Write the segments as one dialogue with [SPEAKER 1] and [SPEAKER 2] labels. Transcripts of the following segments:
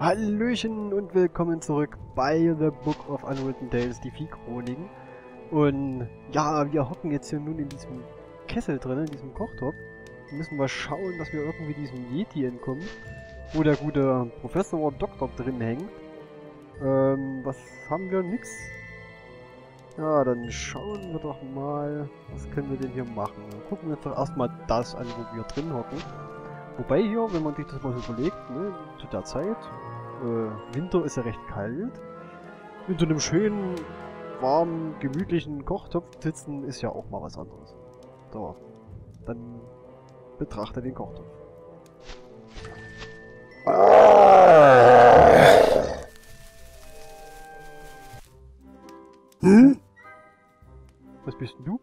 [SPEAKER 1] Hallöchen und willkommen zurück bei The Book of Unwritten Tales, die Viehchroniken. Und ja, wir hocken jetzt hier nun in diesem Kessel drin, in diesem Kochtopf. Wir müssen mal schauen, dass wir irgendwie diesem Yeti entkommen, wo der gute Professor Doktor drin hängt. Ähm, was haben wir? Nix. Ja, dann schauen wir doch mal, was können wir denn hier machen. Dann gucken wir uns doch erstmal das an, wo wir drin hocken. Wobei hier, wenn man sich das mal so überlegt, ne, zu der Zeit, äh, Winter ist ja recht kalt. In so einem schönen, warmen, gemütlichen Kochtopf sitzen ist ja auch mal was anderes. So, dann betrachte den Kochtopf.
[SPEAKER 2] Hm?
[SPEAKER 1] Was bist denn du?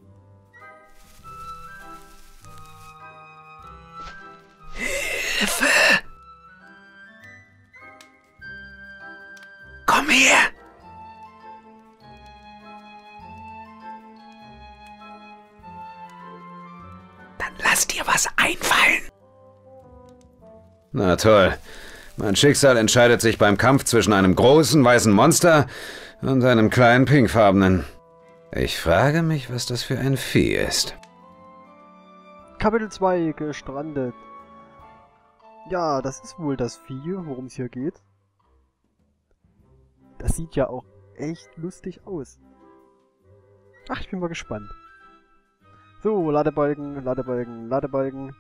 [SPEAKER 2] Lass dir was einfallen.
[SPEAKER 3] Na toll. Mein Schicksal entscheidet sich beim Kampf zwischen einem großen weißen Monster und einem kleinen pinkfarbenen. Ich frage mich, was das für ein Vieh ist.
[SPEAKER 1] Kapitel 2, gestrandet. Ja, das ist wohl das Vieh, worum es hier geht. Das sieht ja auch echt lustig aus. Ach, ich bin mal gespannt. So, Ladebalken, Ladebalken, Ladebalken.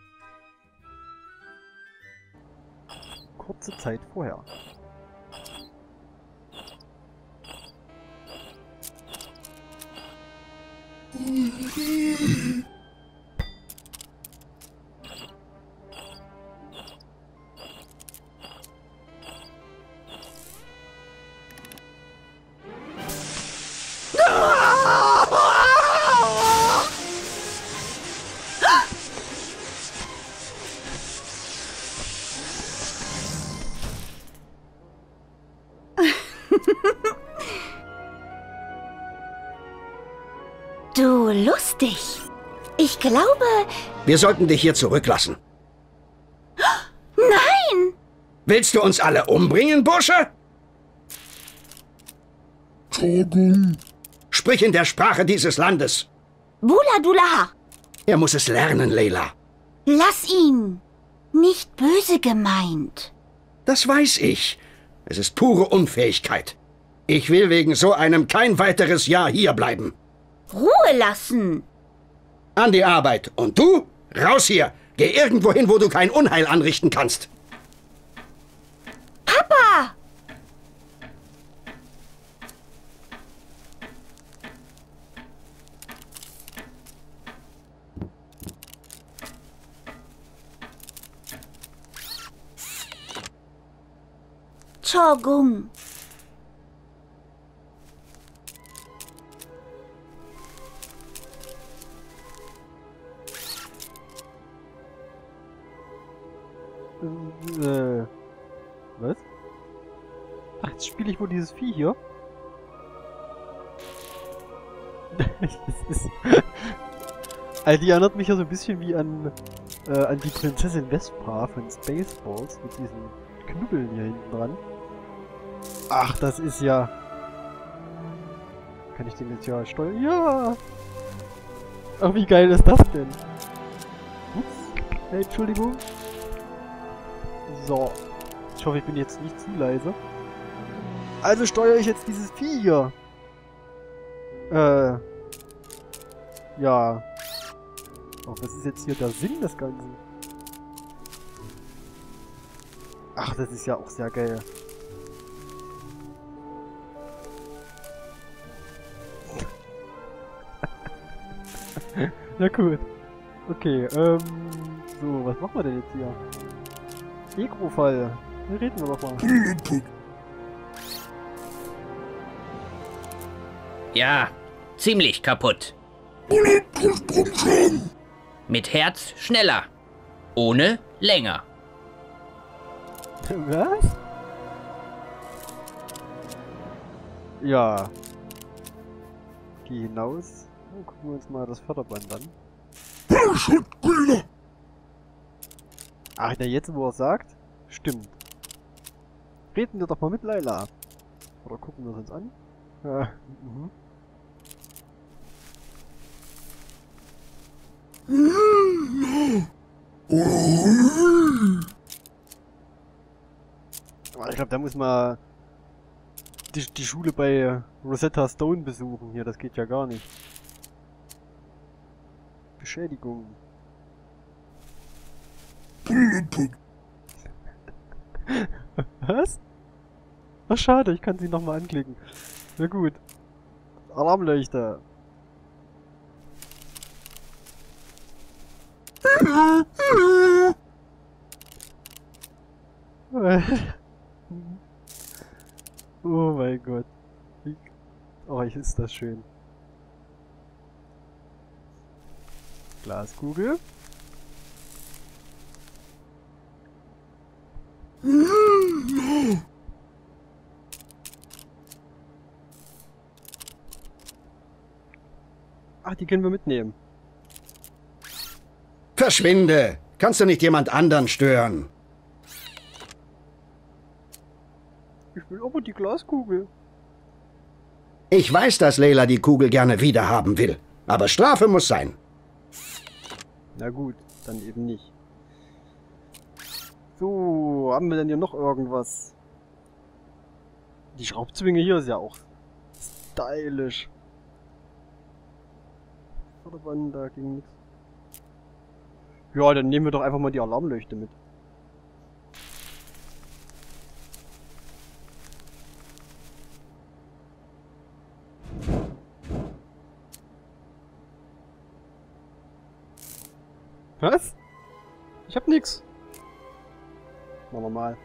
[SPEAKER 1] Kurze Zeit vorher.
[SPEAKER 4] Du lustig. Ich glaube,
[SPEAKER 2] Wir sollten dich hier zurücklassen.
[SPEAKER 4] nein.
[SPEAKER 2] Willst du uns alle umbringen, Bursche? Sprich in der Sprache dieses Landes.
[SPEAKER 4] Bula Dula.
[SPEAKER 2] Er muss es lernen, Leila.
[SPEAKER 4] Lass ihn. Nicht böse gemeint.
[SPEAKER 2] Das weiß ich. Es ist pure Unfähigkeit. Ich will wegen so einem kein weiteres Jahr hierbleiben.
[SPEAKER 4] Ruhe lassen.
[SPEAKER 2] An die Arbeit. Und du? Raus hier. Geh irgendwo hin, wo du kein Unheil anrichten kannst.
[SPEAKER 4] Papa. Chogung.
[SPEAKER 1] Was? Ach, jetzt spiele ich wohl dieses Vieh hier. ist... Also die erinnert mich ja so ein bisschen wie an, äh, an die Prinzessin Vespa von Spaceballs mit diesen Knubbeln hier hinten dran. Ach, das ist ja... Kann ich den jetzt ja steuern? Ja! Ach, wie geil ist das denn? Ups. Hey, Entschuldigung. So. Ich hoffe, ich bin jetzt nicht zu leise. Also steuere ich jetzt dieses Vieh hier. Äh. Ja. Ach, was ist jetzt hier der Sinn des Ganzen? Ach, das ist ja auch sehr geil. Na gut. Okay, ähm. So, was machen wir denn jetzt hier? Mikrofall. Hier reden wir doch mal.
[SPEAKER 5] Ja, ziemlich kaputt. Mit Herz schneller. Ohne länger.
[SPEAKER 1] Was? Ja. Geh hinaus. Dann gucken wir uns mal das Förderband an. Ach, der jetzt, wo er sagt? Stimmt. Reden wir doch mal mit Laila. Oder gucken wir es uns an? Ja, mhm. Ich glaube, da muss man die, die Schule bei Rosetta Stone besuchen. Hier, das geht ja gar nicht. Beschädigung. Was? Ach schade, ich kann sie nochmal anklicken. Na gut. Alarmleuchter. oh mein Gott. Oh, ist das schön. Glaskugel. Die können wir mitnehmen.
[SPEAKER 2] Verschwinde! Kannst du nicht jemand anderen stören?
[SPEAKER 1] Ich will aber die Glaskugel.
[SPEAKER 2] Ich weiß, dass Leila die Kugel gerne wiederhaben will. Aber Strafe muss sein.
[SPEAKER 1] Na gut, dann eben nicht. So, haben wir denn hier noch irgendwas? Die Schraubzwinge hier ist ja auch stylisch. Vorderband, da ging nichts. Ja, dann nehmen wir doch einfach mal die Alarmleuchte mit. Was? Ich hab nix. Mal normal.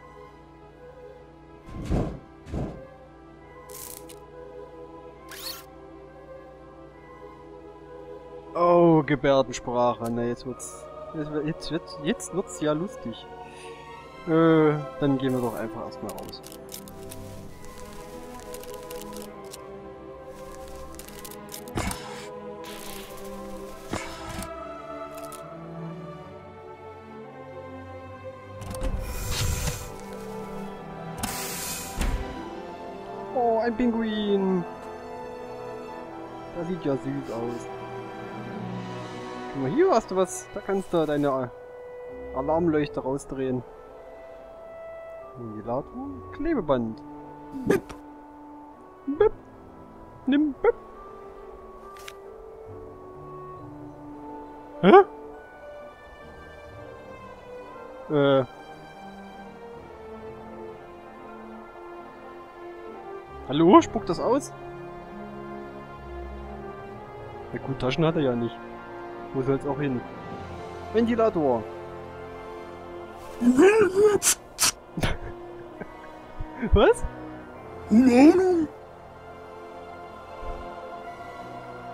[SPEAKER 1] Oh, Gebärdensprache. Na, jetzt wird's. Jetzt, jetzt, wird's- jetzt wird's ja lustig. Äh, dann gehen wir doch einfach erstmal raus. Oh, ein Pinguin. Das sieht ja süß aus. Mal, hier hast du was. Da kannst du deine Alarmleuchte rausdrehen. Ventilator, Klebeband. Bip. Bip. Nimm Bip. Hä? Äh. Hallo, spuckt das aus? Na gut, Taschen hat er ja nicht. Wo soll's auch hin? Ventilator. Was?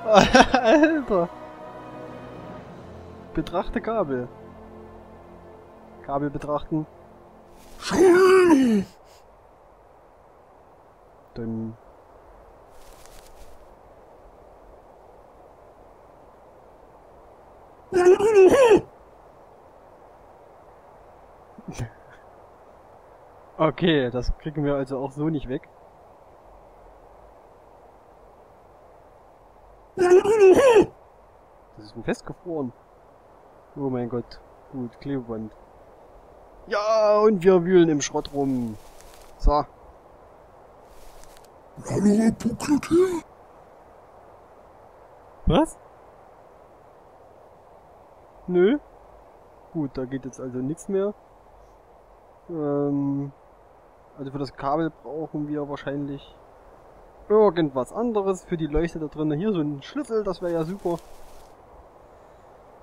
[SPEAKER 1] Alter. Betrachte Kabel. Kabel betrachten. Dann. Okay, das kriegen wir also auch so nicht weg. Das ist wohl festgefroren. Oh mein Gott. Gut, Klebeband. Ja, und wir wühlen im Schrott rum. So. Was? Nö. Gut, da geht jetzt also nichts mehr. Ähm, also für das Kabel brauchen wir wahrscheinlich irgendwas anderes. Für die Leuchte da drin. Hier so ein Schlüssel, das wäre ja super.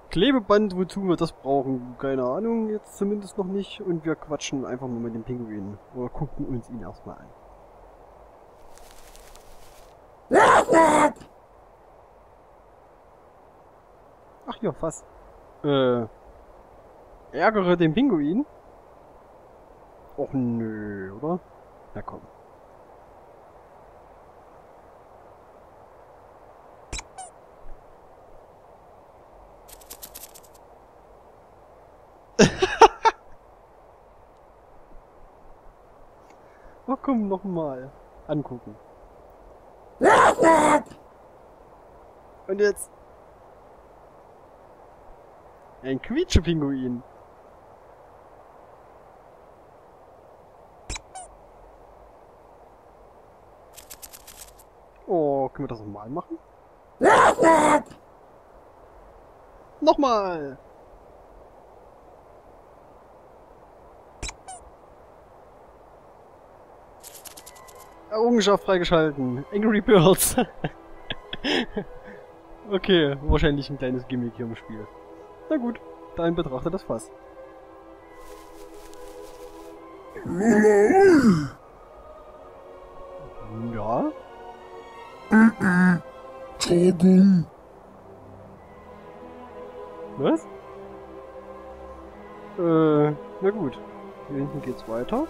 [SPEAKER 1] Klebeband, wozu wir das brauchen, keine Ahnung, jetzt zumindest noch nicht. Und wir quatschen einfach mal mit dem Pinguin. Oder gucken uns ihn erstmal an. Ach ja, fast. Äh. Ärgere den Pinguin? Och nö, oder? Na komm. Oh komm, nochmal. Angucken. Und jetzt. Ein Quietschepinguin. Oh, können wir das nochmal machen? Nochmal! Errungenschaft freigeschalten. Angry Birds. okay, wahrscheinlich ein kleines Gimmick hier im Spiel. Na gut, dann betrachte das Fass. Was? Äh, na gut. Hier hinten geht's weiter.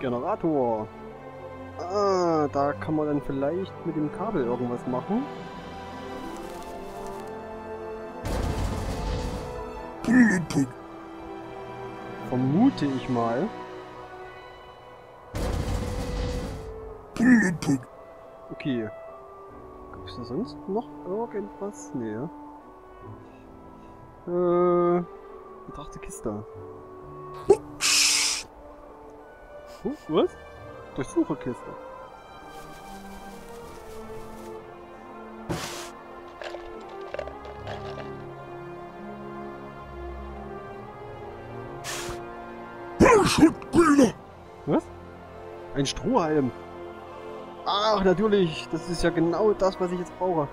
[SPEAKER 1] Generator. Ah, da kann man dann vielleicht mit dem Kabel irgendwas machen. Vermute ich mal. Okay. Gibt's da sonst noch irgendwas? Nee. Äh. Betrachte Kiste. Huh, was? Durchsuche Kiste. Was? Ein Strohhalm. Ach, natürlich. Das ist ja genau das, was ich jetzt brauche.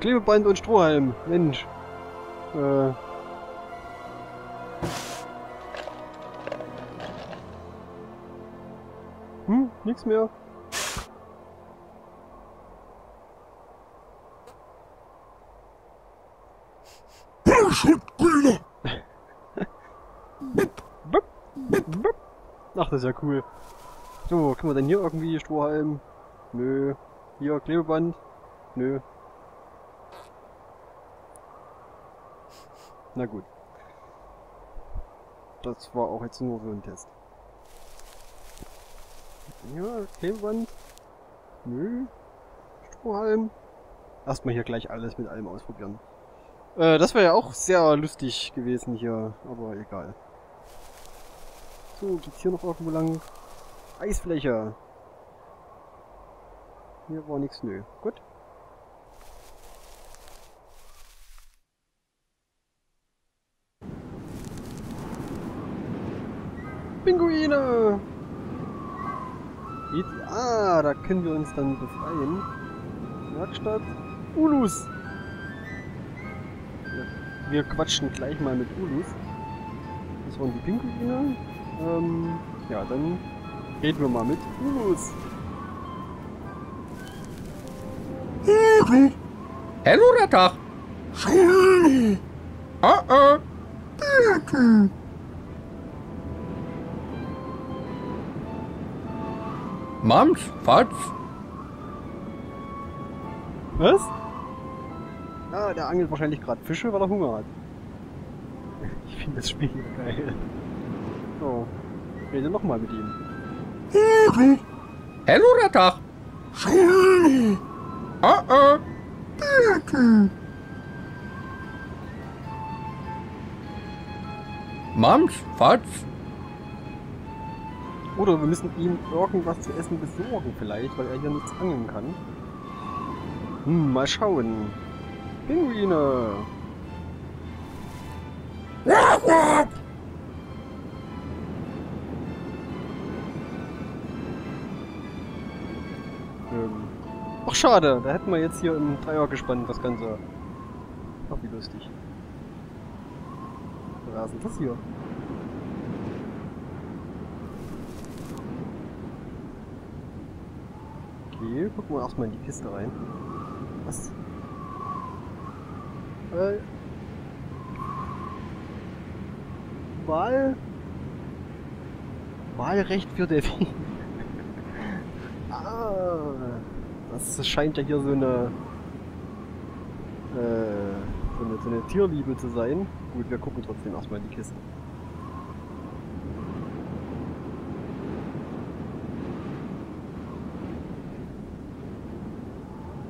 [SPEAKER 1] Klebeband und Strohhalm. Mensch. Äh. Hm, nix mehr. Ach, das ist ja cool. So, können wir denn hier irgendwie Strohhalm? Nö. Hier, Klebeband? Nö. Na gut. Das war auch jetzt nur so ein Test. Ja, Klebeband? Nö. Strohhalm? Erstmal hier gleich alles mit allem ausprobieren. Äh, das wäre ja auch sehr lustig gewesen hier, aber egal. So, geht's hier noch irgendwo lang? Eisfläche. Hier war nichts, nö. Gut. Pinguine! Ah, da können wir uns dann befreien. Werkstatt. Ulus! Wir quatschen gleich mal mit Ulus. Das waren die Pinguine. Ähm, ja, dann reden wir mal mit Ulus.
[SPEAKER 5] Hallo, der Tag. Oh oh. Mams, Fatz.
[SPEAKER 1] Was? Ah, der angelt wahrscheinlich gerade Fische, weil er Hunger hat. Ich finde das Spiel geil. So, rede nochmal mit ihm.
[SPEAKER 5] Hallo, der Tag. Oh oh. Mams, Fatz.
[SPEAKER 1] Oder wir müssen ihm irgendwas zu essen besorgen vielleicht, weil er hier nichts angeln kann. Hm, mal schauen. Pinguine! Schade, da hätten wir jetzt hier im Dreier gespannt das Ganze. Ach wie lustig. Was ist das hier? Okay, gucken wir erstmal in die Kiste rein. Was? Äh. Wahl. Wahlrecht für Delfin. ah. Das scheint ja hier so eine, äh, so eine, so eine Tierliebe zu sein. Gut, wir gucken trotzdem erstmal in die Kiste.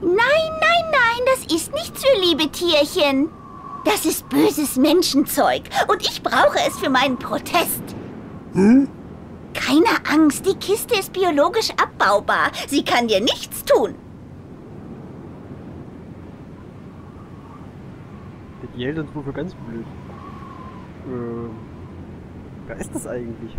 [SPEAKER 4] Nein, nein, nein, das ist nichts für liebe Tierchen. Das ist böses Menschenzeug und ich brauche es für meinen Protest. Hm? Keine Angst, die Kiste ist biologisch abbaubar. Sie kann dir nichts tun.
[SPEAKER 1] Die hält uns wohl für ganz blöd. Ähm, wer ist das eigentlich?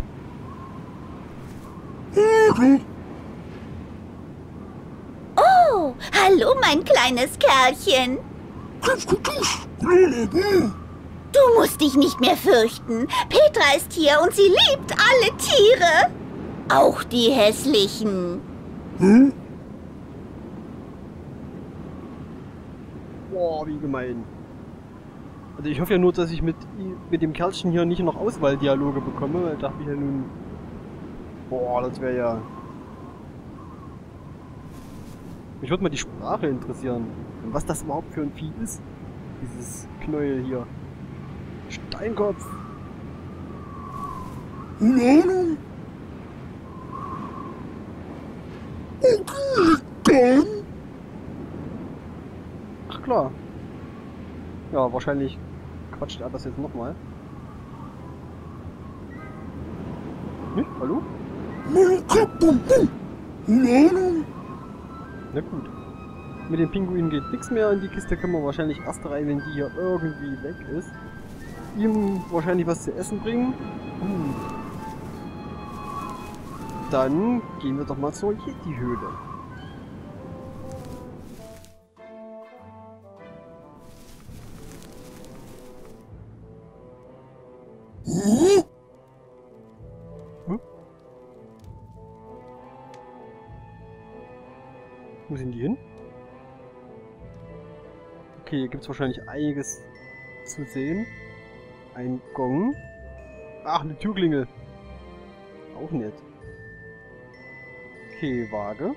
[SPEAKER 4] Oh, hallo, mein kleines Kerlchen. Du musst dich nicht mehr fürchten. Petra ist hier und sie liebt alle Tiere. Auch die hässlichen.
[SPEAKER 1] Boah, wie gemein. Also ich hoffe ja nur, dass ich mit, mit dem Kerlchen hier nicht noch Auswahldialoge bekomme, weil da hab ich ja nun... Boah, das wäre ja... Mich würde mal die Sprache interessieren. Und was das überhaupt für ein Vieh ist. Dieses Knäuel hier. Steinkopf. Ach klar. Ja, wahrscheinlich quatscht er das jetzt nochmal. Hm? Hallo? Na gut. Mit den Pinguinen geht nichts mehr. In die Kiste können wir wahrscheinlich erst rein, wenn die hier irgendwie weg ist. Ihm wahrscheinlich was zu essen bringen. Hm. Dann gehen wir doch mal zur Yeti-Höhle. Hm? Wo sind die hin? Okay, hier gibt's wahrscheinlich einiges zu sehen. Ein Gong. Ach, eine Türklingel. Auch nett. Okay, Waage.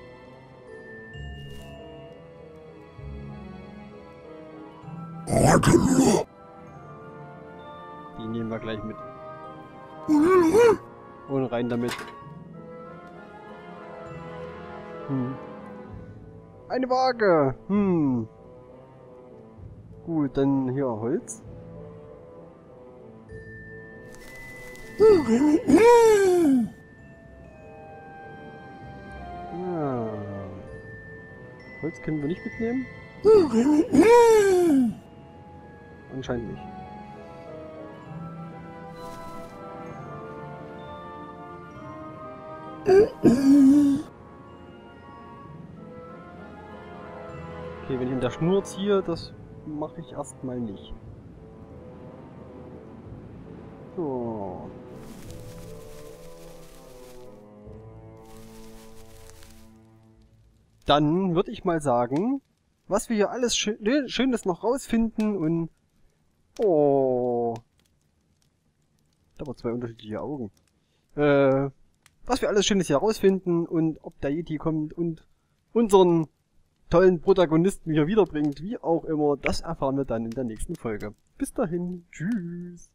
[SPEAKER 1] Die nehmen wir gleich mit. Und rein damit. Hm. Eine Waage! Hm. Gut, dann hier Holz. Ah. Holz können wir nicht mitnehmen? Anscheinend nicht. Okay, wenn ich in der Schnur ziehe, das mache ich erstmal nicht. So. Dann würde ich mal sagen, was wir hier alles schö ne, Schönes noch rausfinden und... Oh. Da waren zwei unterschiedliche Augen. Äh, was wir alles Schönes hier rausfinden und ob der Yeti kommt und unseren tollen Protagonisten hier wiederbringt, wie auch immer, das erfahren wir dann in der nächsten Folge. Bis dahin, tschüss.